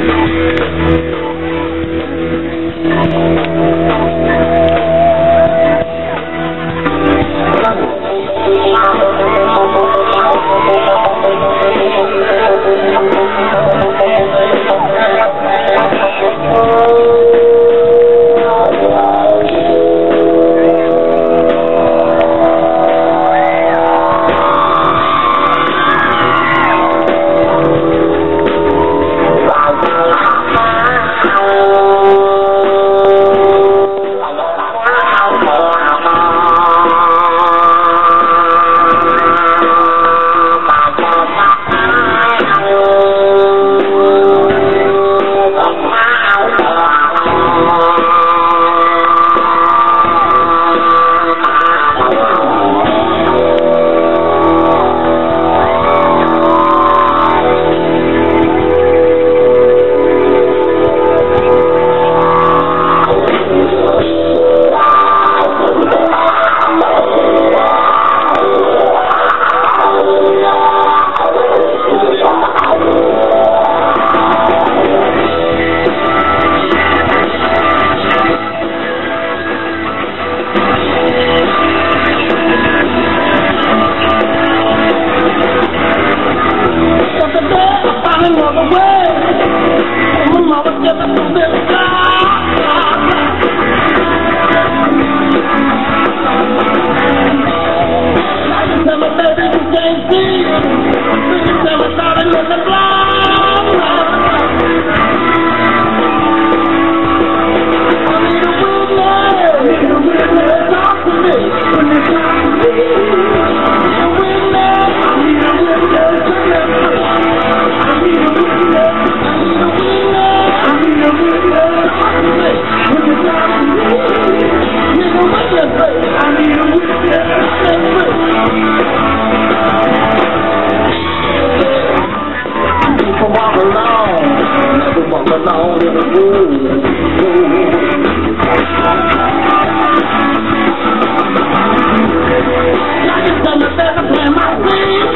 Música I'm a lover, I'm a lover, I'm just gonna step and play my game.